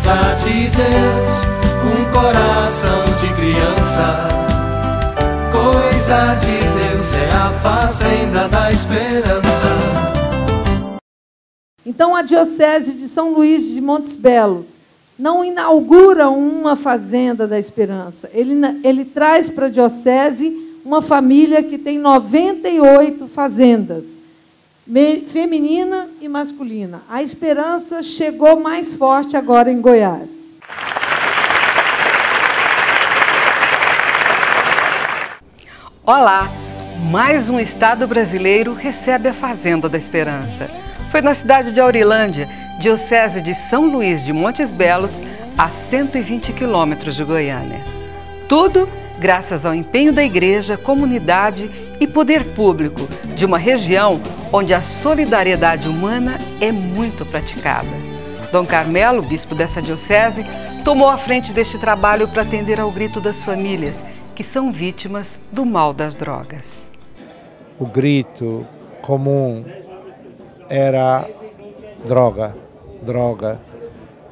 coisa de Deus, um coração de criança. Coisa de Deus é a fazenda da esperança. Então a Diocese de São Luís de Montes Belos não inaugura uma fazenda da esperança. Ele, ele traz para a Diocese uma família que tem 98 fazendas, feminina e masculina. A esperança chegou mais forte agora em Goiás. Olá! Mais um estado brasileiro recebe a Fazenda da Esperança. Foi na cidade de Aurilândia, diocese de São Luís de Montes Belos, a 120 quilômetros de Goiânia. Tudo graças ao empenho da igreja, comunidade e poder público de uma região onde a solidariedade humana é muito praticada. Dom Carmelo, bispo dessa diocese, tomou a frente deste trabalho para atender ao grito das famílias que são vítimas do mal das drogas. O grito comum era droga, droga.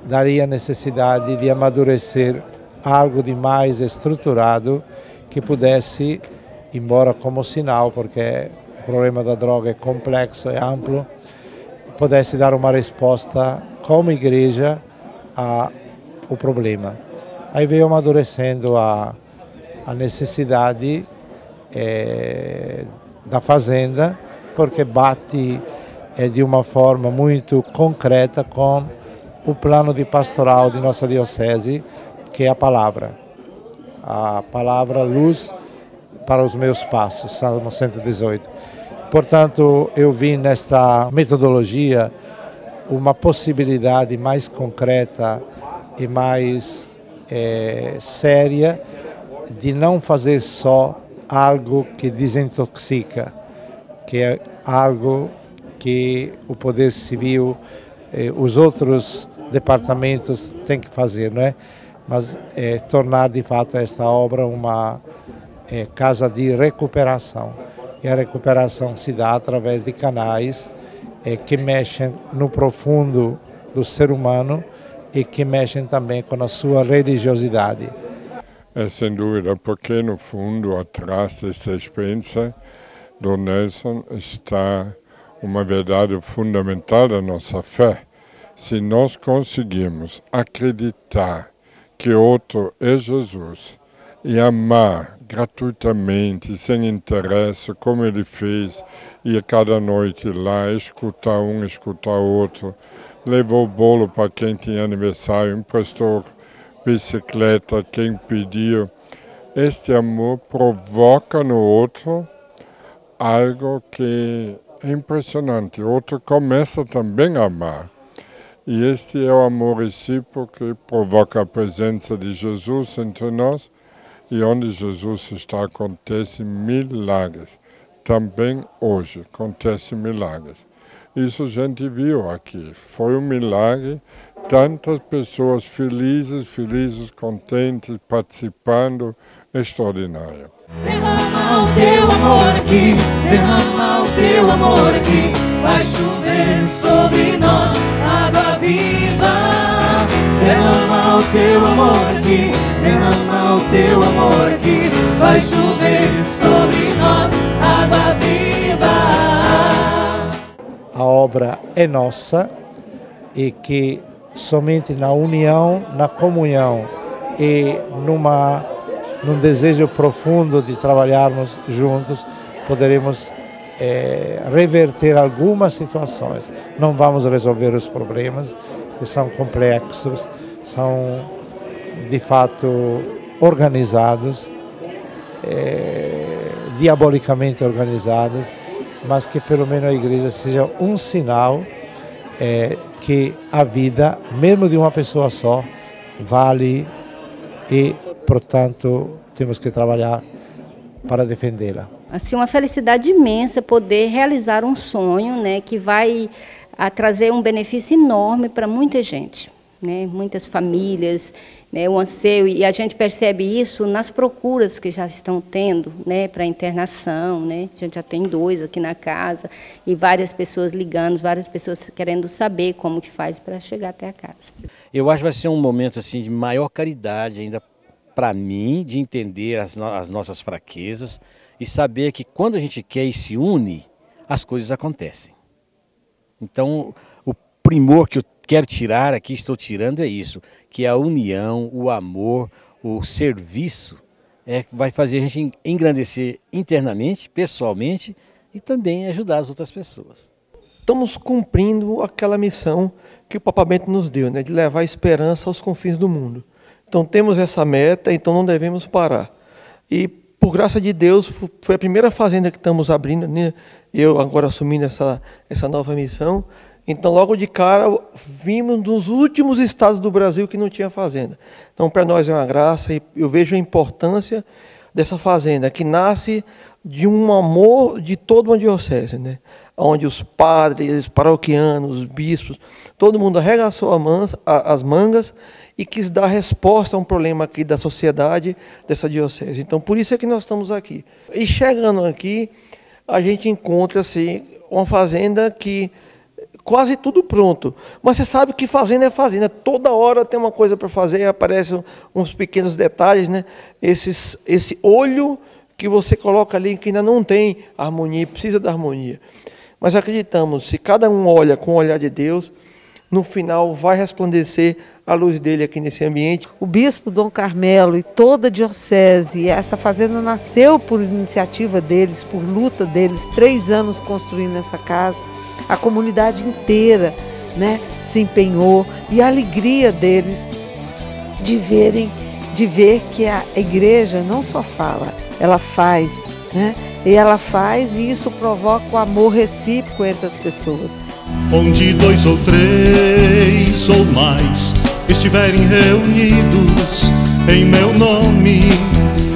Daria necessidade de amadurecer algo de mais estruturado que pudesse, embora como sinal, porque problema da droga é complexo, é amplo, pudesse dar uma resposta como igreja ao problema. Aí veio amadurecendo a, a necessidade é, da fazenda, porque bate é, de uma forma muito concreta com o plano de pastoral de nossa diocese, que é a palavra. A palavra luz para os meus passos, Salmo 118. Portanto, eu vi nesta metodologia uma possibilidade mais concreta e mais é, séria de não fazer só algo que desintoxica, que é algo que o Poder Civil, eh, os outros departamentos têm que fazer, não é? Mas é, tornar de fato esta obra uma é, casa de recuperação. E a recuperação se dá através de canais é, que mexem no profundo do ser humano e que mexem também com a sua religiosidade. É sem dúvida porque no fundo atrás dessa experiência do Nelson está uma verdade fundamental da nossa fé. Se nós conseguimos acreditar que outro é Jesus e amar gratuitamente, sem interesse, como ele fez, ir cada noite lá, escutar um, escutar outro, levou bolo para quem tinha aniversário, emprestou bicicleta, quem pediu. Este amor provoca no outro algo que é impressionante. O outro começa também a amar. E este é o amor recíproco que provoca a presença de Jesus entre nós e onde Jesus está acontecem milagres. Também hoje acontecem milagres. Isso a gente viu aqui. Foi um milagre, tantas pessoas felizes, felizes, contentes, participando, extraordinário. Derrama o teu amor aqui, derrama o teu amor aqui, vai chover sobre nós água viva. Derrama o teu amor aqui, derrama o teu amor aqui, vai chover sobre nós água viva. A obra é nossa e que somente na união, na comunhão e numa num desejo profundo de trabalharmos juntos, poderemos é, reverter algumas situações. Não vamos resolver os problemas, que são complexos, são de fato organizados, é, diabolicamente organizados, mas que pelo menos a igreja seja um sinal é, que a vida, mesmo de uma pessoa só, vale e portanto, temos que trabalhar para defendê-la. Assim, uma felicidade imensa poder realizar um sonho, né, que vai a, trazer um benefício enorme para muita gente. Né? muitas famílias, né? o anseio, e a gente percebe isso nas procuras que já estão tendo né? para internação. Né? A gente já tem dois aqui na casa, e várias pessoas ligando, várias pessoas querendo saber como que faz para chegar até a casa. Eu acho que vai ser um momento assim de maior caridade ainda para mim, de entender as, no as nossas fraquezas e saber que quando a gente quer e se une, as coisas acontecem. Então, primor que eu quero tirar aqui, estou tirando, é isso: que a união, o amor, o serviço é vai fazer a gente engrandecer internamente, pessoalmente e também ajudar as outras pessoas. Estamos cumprindo aquela missão que o Papa Bento nos deu, né, de levar esperança aos confins do mundo. Então temos essa meta, então não devemos parar. E por graça de Deus, foi a primeira fazenda que estamos abrindo, né? eu agora assumindo essa, essa nova missão. Então, logo de cara, vimos nos últimos estados do Brasil que não tinha fazenda. Então, para nós é uma graça e eu vejo a importância dessa fazenda, que nasce de um amor de toda uma diocese, né? onde os padres, os paroquianos, os bispos, todo mundo arregaçou as mangas e quis dar resposta a um problema aqui da sociedade dessa diocese. Então, por isso é que nós estamos aqui. E chegando aqui, a gente encontra assim, uma fazenda que quase tudo pronto. Mas você sabe que fazenda é fazenda. Toda hora tem uma coisa para fazer, aparecem uns pequenos detalhes, né? Esses, esse olho que você coloca ali que ainda não tem harmonia, precisa da harmonia. Mas acreditamos, se cada um olha com o olhar de Deus, no final vai resplandecer a luz dele aqui nesse ambiente. O bispo Dom Carmelo e toda a diocese, essa fazenda nasceu por iniciativa deles, por luta deles, três anos construindo essa casa. A comunidade inteira né, se empenhou e a alegria deles de verem, de ver que a igreja não só fala, ela faz, né? E ela faz e isso provoca o amor recíproco entre as pessoas. Onde dois ou três ou mais estiverem reunidos em meu nome,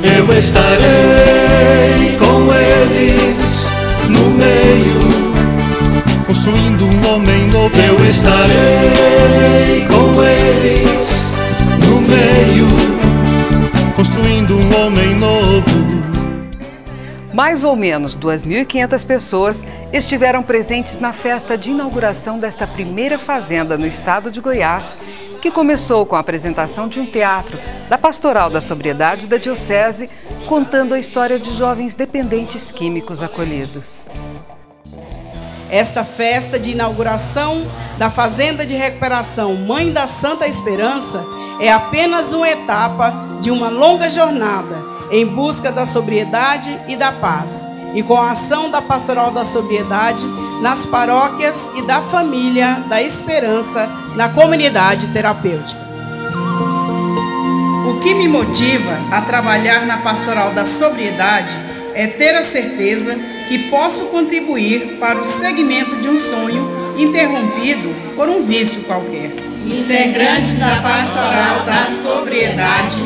eu estarei com eles no meio, construindo um homem novo. Eu estarei com eles no meio, construindo um homem novo. Mais ou menos 2.500 pessoas estiveram presentes na festa de inauguração desta primeira fazenda no estado de Goiás que começou com a apresentação de um teatro da Pastoral da Sobriedade da Diocese, contando a história de jovens dependentes químicos acolhidos. Esta festa de inauguração da Fazenda de Recuperação Mãe da Santa Esperança é apenas uma etapa de uma longa jornada em busca da sobriedade e da paz. E com a ação da Pastoral da Sobriedade, nas paróquias e da família da esperança na comunidade terapêutica. O que me motiva a trabalhar na pastoral da sobriedade é ter a certeza que posso contribuir para o segmento de um sonho interrompido por um vício qualquer. Integrantes da pastoral da sobriedade,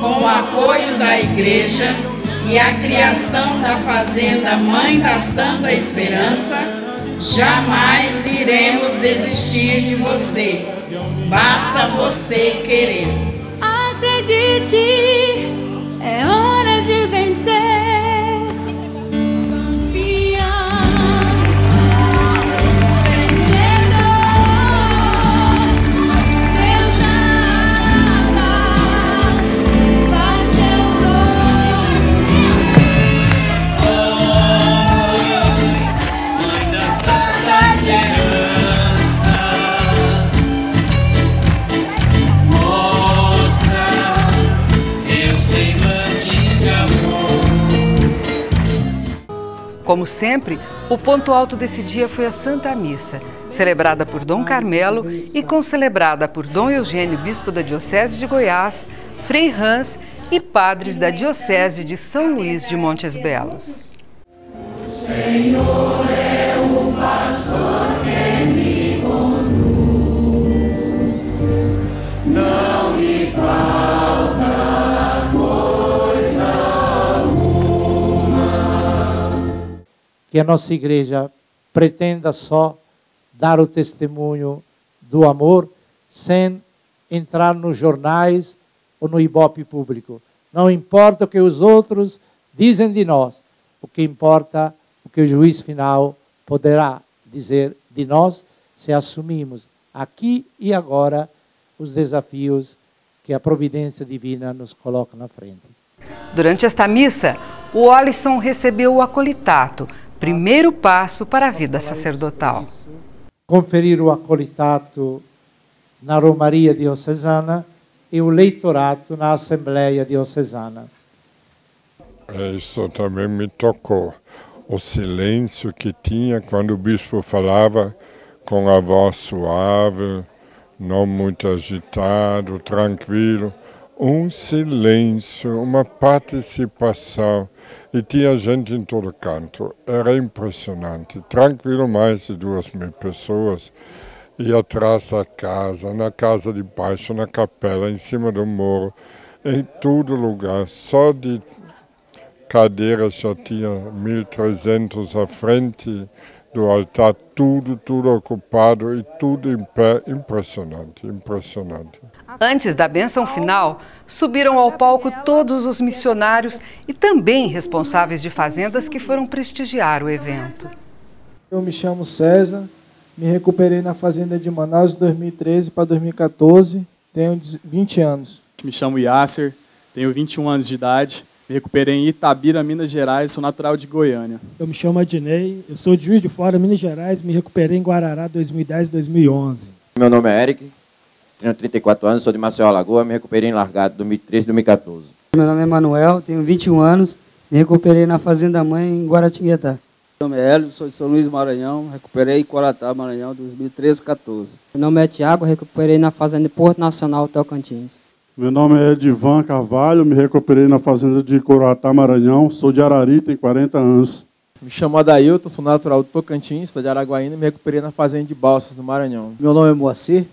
com o apoio da igreja e a criação da fazenda Mãe da Santa Esperança, Jamais iremos desistir de você. Basta você querer. Acredite, é hora de vencer. Como sempre, o ponto alto desse dia foi a Santa Missa, celebrada por Dom Carmelo e concelebrada por Dom Eugênio, bispo da Diocese de Goiás, Frei Hans e padres da Diocese de São Luís de Montes Belos. Senhor é o pastor Que a nossa igreja pretenda só dar o testemunho do amor sem entrar nos jornais ou no ibope público. Não importa o que os outros dizem de nós, o que importa é o que o juiz final poderá dizer de nós se assumimos aqui e agora os desafios que a providência divina nos coloca na frente. Durante esta missa, o Olisson recebeu o acolitato, primeiro passo para a vida sacerdotal. Conferir o acolitato na Romaria Diocesana e o leitorato na Assembleia Diocesana. Isso também me tocou. O silêncio que tinha quando o bispo falava com a voz suave, não muito agitado, tranquilo. Um silêncio, uma participação. E tinha gente em todo canto. Era impressionante. Tranquilo, mais de duas mil pessoas. E atrás da casa, na casa de baixo, na capela, em cima do morro, em todo lugar, só de cadeiras já tinha 1.300 à frente do altar, tudo, tudo ocupado e tudo em pé, impressionante, impressionante. Antes da benção final, subiram ao palco todos os missionários e também responsáveis de fazendas que foram prestigiar o evento. Eu me chamo César, me recuperei na fazenda de Manaus de 2013 para 2014, tenho 20 anos. Me chamo Yasser, tenho 21 anos de idade, me recuperei em Itabira, Minas Gerais, sou natural de Goiânia. Eu me chamo Adnei, eu sou de Juiz de Fora, Minas Gerais, me recuperei em Guarará 2010 2011. Meu nome é Eric, tenho 34 anos, sou de Maceió, Alagoa, me recuperei em Largado 2013 2014. Meu nome é Manuel, tenho 21 anos, me recuperei na Fazenda Mãe em Guaratinguetá. Meu nome é Hélio, sou de São Luís Maranhão, recuperei em Coratá, Maranhão 2013 14. Meu nome é Tiago, recuperei na Fazenda Porto Nacional Tocantins. Meu nome é Edivan Carvalho, me recuperei na fazenda de Coroatá, Maranhão. Sou de Arari, tenho 40 anos. Me chamo Adailton, sou natural do Tocantins, de Araguaína e me recuperei na fazenda de Balsas, no Maranhão. Meu nome é Moacir,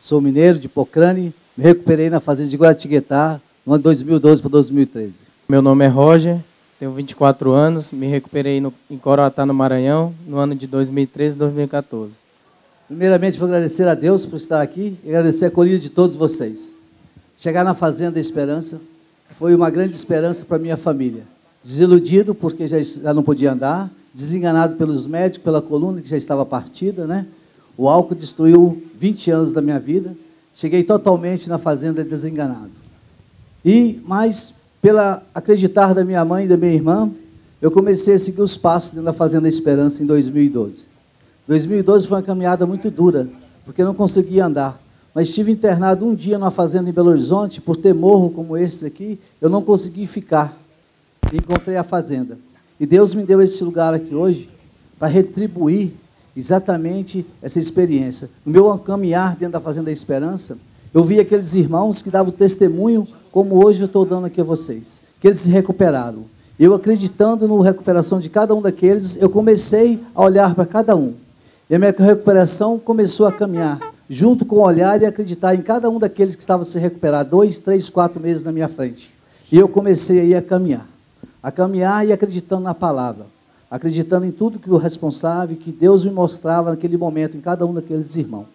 sou mineiro de Pocrane, me recuperei na fazenda de Guaratinguetá no ano de 2012 para 2013. Meu nome é Roger, tenho 24 anos, me recuperei no, em Coroatá, no Maranhão, no ano de 2013 e 2014. Primeiramente, vou agradecer a Deus por estar aqui e agradecer a acolhida de todos vocês. Chegar na Fazenda Esperança foi uma grande esperança para minha família. Desiludido porque já, já não podia andar, desenganado pelos médicos, pela coluna que já estava partida, né? O álcool destruiu 20 anos da minha vida. Cheguei totalmente na fazenda desenganado. E mas pela acreditar da minha mãe e da minha irmã, eu comecei a seguir os passos da Fazenda Esperança em 2012. 2012 foi uma caminhada muito dura, porque não conseguia andar mas estive internado um dia numa fazenda em Belo Horizonte, por ter morro como esse aqui, eu não consegui ficar. Encontrei a fazenda. E Deus me deu esse lugar aqui hoje para retribuir exatamente essa experiência. No meu caminhar dentro da Fazenda da Esperança, eu vi aqueles irmãos que davam testemunho, como hoje eu estou dando aqui a vocês, que eles se recuperaram. Eu acreditando na recuperação de cada um daqueles, eu comecei a olhar para cada um. E a minha recuperação começou a caminhar junto com o olhar e acreditar em cada um daqueles que estavam se recuperar, dois, três, quatro meses na minha frente. E eu comecei aí a caminhar, a caminhar e acreditando na palavra, acreditando em tudo que o responsável, que Deus me mostrava naquele momento em cada um daqueles irmãos.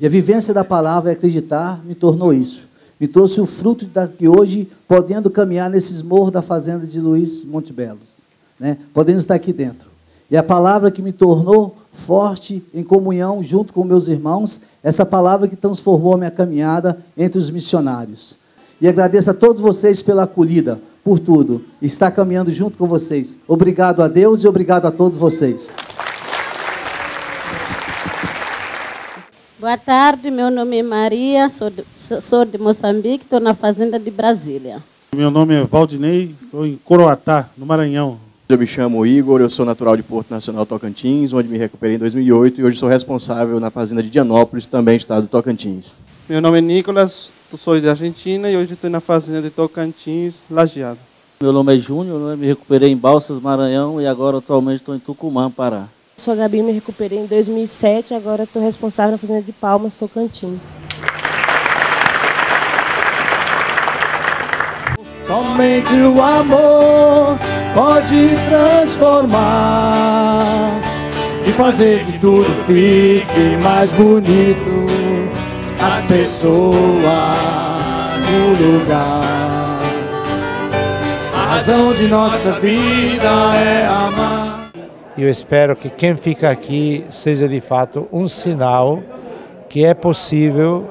E a vivência da palavra e acreditar me tornou isso. Me trouxe o fruto de hoje, podendo caminhar nesses morros da fazenda de Luiz Montebello, né? podendo estar aqui dentro. E a palavra que me tornou forte em comunhão junto com meus irmãos, essa palavra que transformou a minha caminhada entre os missionários. E agradeço a todos vocês pela acolhida, por tudo, estar caminhando junto com vocês. Obrigado a Deus e obrigado a todos vocês. Boa tarde, meu nome é Maria, sou de, sou de Moçambique, estou na fazenda de Brasília. Meu nome é Valdinei, estou em Coroatá, no Maranhão. Eu me chamo Igor, eu sou natural de Porto Nacional Tocantins, onde me recuperei em 2008 e hoje sou responsável na fazenda de Dianópolis, também estado do Tocantins. Meu nome é Nicolas, sou da Argentina e hoje estou na fazenda de Tocantins, Lajeado. Meu nome é Júnior, né? me recuperei em Balsas, Maranhão e agora atualmente estou em Tucumã, Pará. Sou a Gabi, me recuperei em 2007 e agora estou responsável na fazenda de Palmas, Tocantins. Somente o amor pode transformar e fazer que tudo fique mais bonito. As pessoas, o lugar. A razão de nossa vida é amar. Eu espero que quem fica aqui seja de fato um sinal que é possível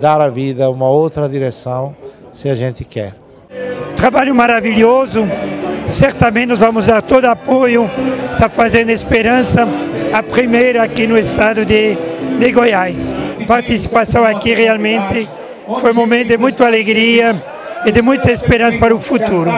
dar à vida uma outra direção se a gente quer. Trabalho maravilhoso, certamente nós vamos dar todo apoio, está fazendo esperança, a primeira aqui no estado de, de Goiás. Participação aqui realmente foi um momento de muita alegria e de muita esperança para o futuro.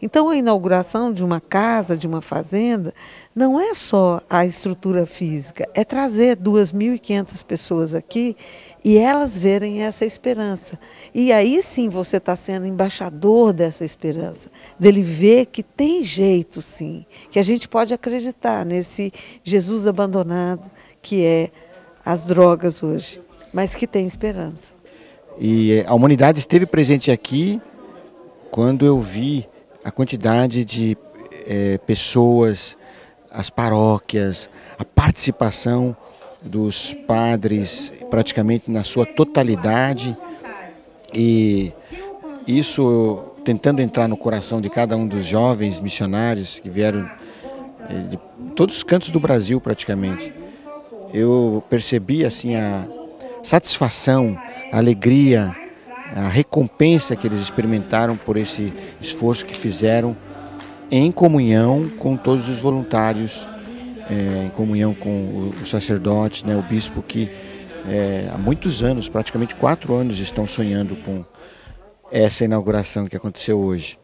Então, a inauguração de uma casa, de uma fazenda, não é só a estrutura física, é trazer 2.500 pessoas aqui e elas verem essa esperança. E aí sim você está sendo embaixador dessa esperança, dele ver que tem jeito sim, que a gente pode acreditar nesse Jesus abandonado que é as drogas hoje, mas que tem esperança. E a humanidade esteve presente aqui quando eu vi a quantidade de é, pessoas, as paróquias, a participação dos padres praticamente na sua totalidade e isso tentando entrar no coração de cada um dos jovens missionários que vieram é, de todos os cantos do Brasil praticamente. Eu percebi assim a satisfação, a alegria, a recompensa que eles experimentaram por esse esforço que fizeram em comunhão com todos os voluntários, é, em comunhão com os sacerdotes, né, o bispo que é, há muitos anos, praticamente quatro anos, estão sonhando com essa inauguração que aconteceu hoje.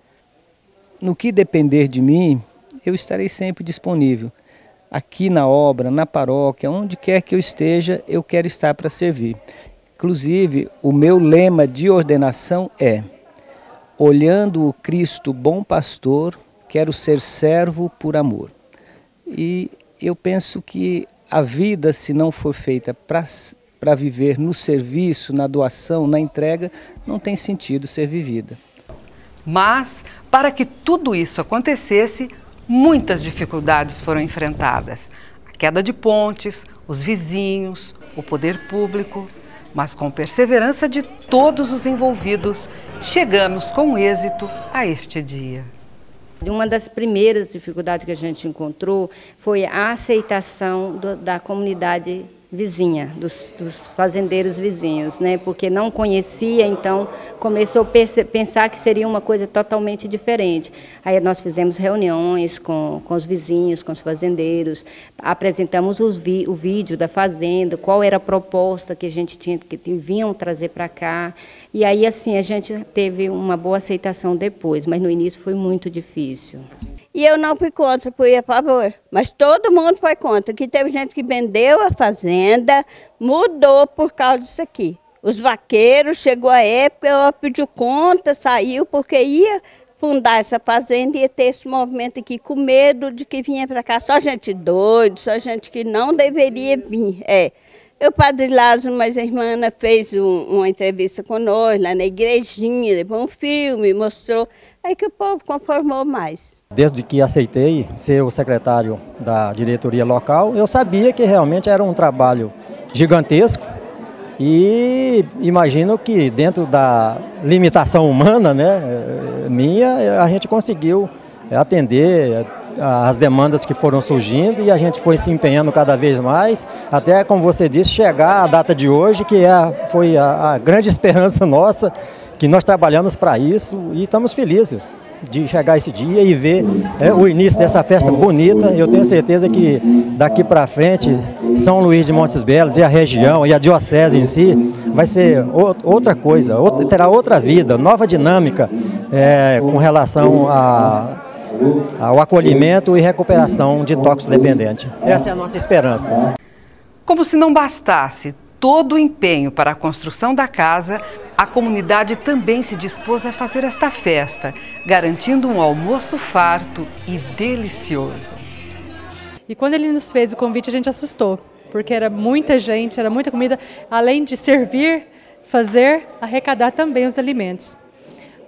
No que depender de mim, eu estarei sempre disponível. Aqui na obra, na paróquia, onde quer que eu esteja, eu quero estar para servir. Inclusive, o meu lema de ordenação é: olhando o Cristo bom pastor, quero ser servo por amor. E eu penso que a vida, se não for feita para viver no serviço, na doação, na entrega, não tem sentido ser vivida. Mas, para que tudo isso acontecesse, muitas dificuldades foram enfrentadas. A queda de pontes, os vizinhos, o poder público, mas com perseverança de todos os envolvidos, chegamos com êxito a este dia. Uma das primeiras dificuldades que a gente encontrou foi a aceitação do, da comunidade vizinha, dos, dos, fazendeiros vizinhos, né? Porque não conhecia, então começou a pensar que seria uma coisa totalmente diferente. Aí nós fizemos reuniões com, com os vizinhos, com os fazendeiros, apresentamos vi, o vídeo da fazenda, qual era a proposta que a gente tinha, que vinham trazer para cá. E aí assim a gente teve uma boa aceitação depois, mas no início foi muito difícil. E eu não fui contra, fui a favor. Mas todo mundo foi contra. Que teve gente que vendeu a fazenda, mudou por causa disso aqui. Os vaqueiros, chegou a época, ela pediu conta, saiu, porque ia fundar essa fazenda e ia ter esse movimento aqui com medo de que vinha para cá só gente doida, só gente que não deveria vir. É. O padre Lázaro, mas a irmã Ana fez um, uma entrevista nós lá na igrejinha, levou um filme, mostrou. Aí que o povo conformou mais. Desde que aceitei ser o secretário da diretoria local, eu sabia que realmente era um trabalho gigantesco e imagino que dentro da limitação humana, né, minha, a gente conseguiu atender as demandas que foram surgindo e a gente foi se empenhando cada vez mais, até como você disse, chegar à data de hoje, que é, foi a, a grande esperança nossa que nós trabalhamos para isso e estamos felizes de chegar esse dia e ver é, o início dessa festa bonita. Eu tenho certeza que daqui para frente, São Luís de Montes Belos e a região e a diocese em si vai ser outra coisa, terá outra vida, nova dinâmica é, com relação a, ao acolhimento e recuperação de toxicodependente. Essa é a nossa esperança. Como se não bastasse todo o empenho para a construção da casa, a comunidade também se dispôs a fazer esta festa, garantindo um almoço farto e delicioso. E quando ele nos fez o convite, a gente assustou, porque era muita gente, era muita comida, além de servir, fazer, arrecadar também os alimentos.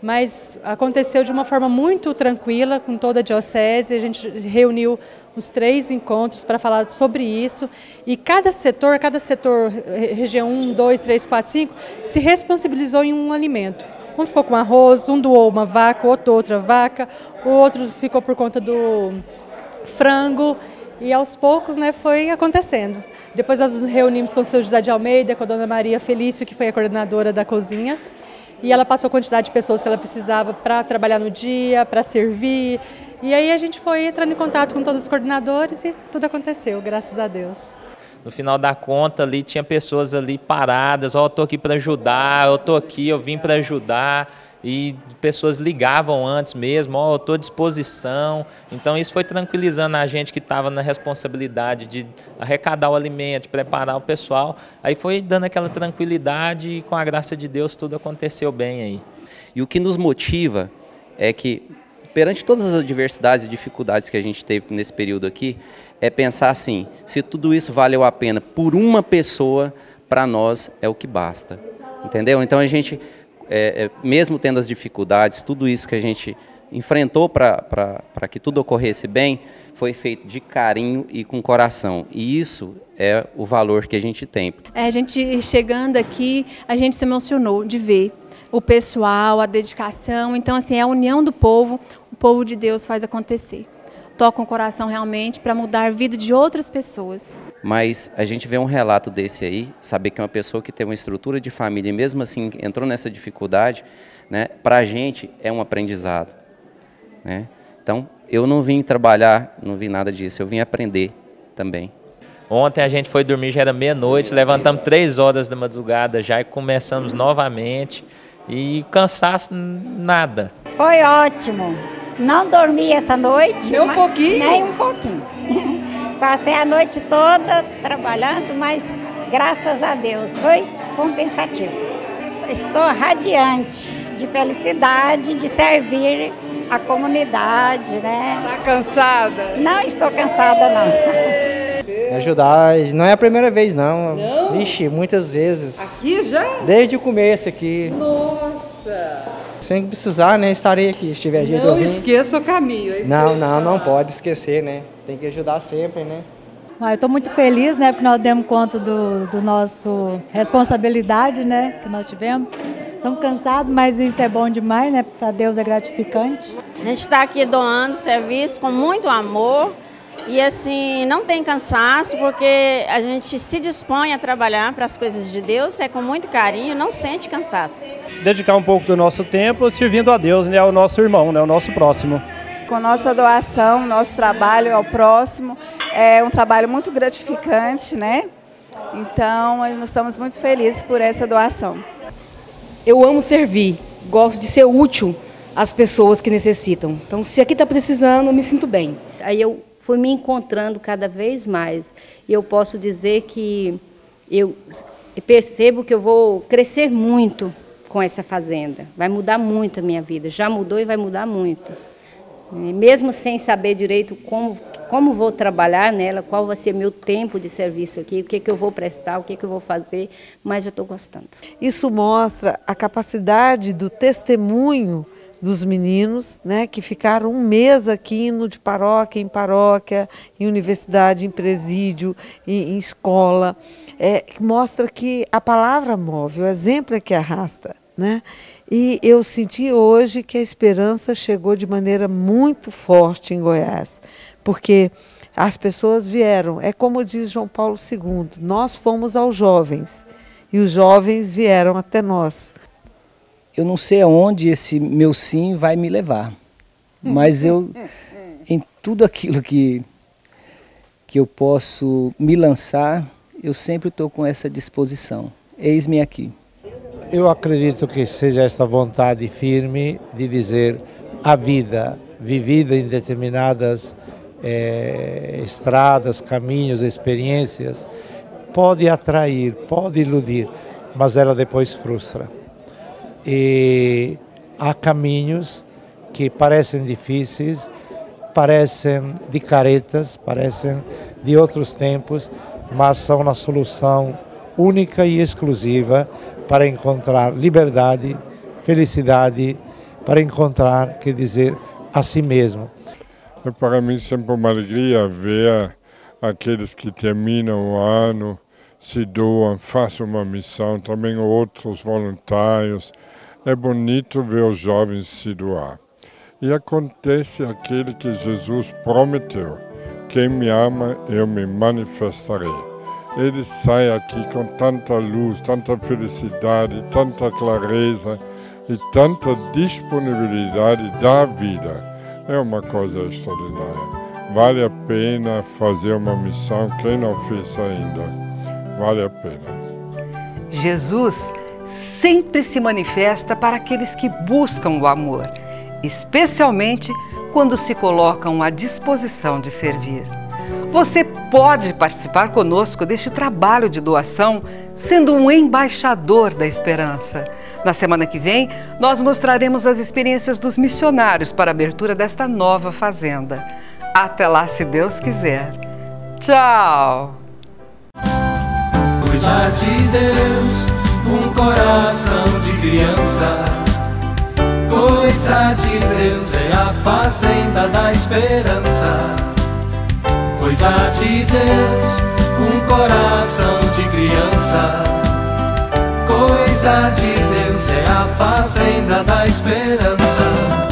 Mas aconteceu de uma forma muito tranquila com toda a diocese. A gente reuniu os três encontros para falar sobre isso e cada setor, cada setor, região 1, 2, 3, 4, 5, se responsabilizou em um alimento. Um ficou com arroz, um doou uma vaca, outro outra vaca, o outro ficou por conta do frango e aos poucos né, foi acontecendo. Depois nós nos reunimos com o seu José de Almeida, com a dona Maria Felício, que foi a coordenadora da cozinha, e ela passou a quantidade de pessoas que ela precisava para trabalhar no dia, para servir. E aí a gente foi entrando em contato com todos os coordenadores e tudo aconteceu, graças a Deus. No final da conta ali tinha pessoas ali paradas, ó, oh, eu tô aqui para ajudar, eu tô aqui, eu vim para ajudar e pessoas ligavam antes mesmo, ó, oh, estou à disposição. Então isso foi tranquilizando a gente que estava na responsabilidade de arrecadar o alimento, de preparar o pessoal. Aí foi dando aquela tranquilidade e com a graça de Deus tudo aconteceu bem aí. E o que nos motiva é que perante todas as adversidades e dificuldades que a gente teve nesse período aqui, é pensar assim, se tudo isso valeu a pena por uma pessoa, para nós é o que basta. Entendeu? Então a gente é, é, mesmo tendo as dificuldades, tudo isso que a gente enfrentou para que tudo ocorresse bem, foi feito de carinho e com coração. E isso é o valor que a gente tem. É, a gente chegando aqui, a gente se emocionou de ver o pessoal, a dedicação. Então, assim, é a união do povo, o povo de Deus faz acontecer. Toca o coração realmente para mudar a vida de outras pessoas. Mas a gente vê um relato desse aí, saber que uma pessoa que tem uma estrutura de família e mesmo assim entrou nessa dificuldade, né, para a gente é um aprendizado. Né? Então, eu não vim trabalhar, não vim nada disso, eu vim aprender também. Ontem a gente foi dormir, já era meia-noite, levantamos três horas da madrugada já e começamos novamente. E cansaço, nada. Foi ótimo. Não dormi essa noite. Nem um pouquinho? Nem um pouquinho. Passei a noite toda trabalhando, mas graças a Deus foi compensativo. Estou radiante de felicidade de servir a comunidade, né? Está cansada? Não estou cansada, não. Ajudar, não é a primeira vez, não. Não? Ixi, muitas vezes. Aqui já? Desde o começo aqui. Nossa! Sem precisar, né? Estarei aqui, se tiver jeito Não esqueça o caminho. É não, não, não pode esquecer, né? Tem que ajudar sempre, né? Ah, eu estou muito feliz, né? Porque nós demos conta do, do nosso responsabilidade, né? Que nós tivemos. Estamos cansados, mas isso é bom demais, né? Para Deus é gratificante. A gente está aqui doando serviço com muito amor e assim não tem cansaço porque a gente se dispõe a trabalhar para as coisas de Deus é com muito carinho, não sente cansaço dedicar um pouco do nosso tempo servindo a Deus, né, ao nosso irmão, né, ao nosso próximo. Com nossa doação, nosso trabalho ao próximo, é um trabalho muito gratificante, né? Então, nós estamos muito felizes por essa doação. Eu amo servir, gosto de ser útil às pessoas que necessitam. Então, se aqui está precisando, eu me sinto bem. Aí eu fui me encontrando cada vez mais. E eu posso dizer que eu percebo que eu vou crescer muito com essa fazenda. Vai mudar muito a minha vida. Já mudou e vai mudar muito. Mesmo sem saber direito como, como vou trabalhar nela, qual vai ser meu tempo de serviço aqui, o que, que eu vou prestar, o que, que eu vou fazer, mas eu estou gostando. Isso mostra a capacidade do testemunho dos meninos, né, que ficaram um mês aqui indo de paróquia em paróquia, em universidade, em presídio, em, em escola é, mostra que a palavra move, o exemplo é que arrasta. Né? E eu senti hoje que a esperança chegou de maneira muito forte em Goiás, porque as pessoas vieram, é como diz João Paulo II, nós fomos aos jovens e os jovens vieram até nós. Eu não sei aonde esse meu sim vai me levar, mas eu, em tudo aquilo que, que eu posso me lançar, eu sempre estou com essa disposição. Eis-me aqui. Eu acredito que seja esta vontade firme de dizer a vida vivida em determinadas é, estradas, caminhos, experiências, pode atrair, pode iludir, mas ela depois frustra. E há caminhos que parecem difíceis, parecem de caretas, parecem de outros tempos, mas são a solução única e exclusiva para encontrar liberdade, felicidade, para encontrar, quer dizer, a si mesmo. É para mim sempre uma alegria ver aqueles que terminam o ano, se doam, fazem uma missão, também outros voluntários. É bonito ver os jovens se doar. E acontece aquele que Jesus prometeu: quem me ama, eu me manifestarei. Ele sai aqui com tanta luz, tanta felicidade, tanta clareza e tanta disponibilidade da vida. É uma coisa extraordinária. Vale a pena fazer uma missão, quem não fez ainda, vale a pena. Jesus sempre se manifesta para aqueles que buscam o amor, especialmente quando se colocam à disposição de servir. Você pode participar conosco deste trabalho de doação, sendo um embaixador da esperança. Na semana que vem, nós mostraremos as experiências dos missionários para a abertura desta nova fazenda. Até lá, se Deus quiser. Tchau! De Deus, um coração de criança. Coisa de Deus é a fazenda da esperança. Coisa de Deus, um coração de criança. Coisa de Deus é a fazenda da esperança.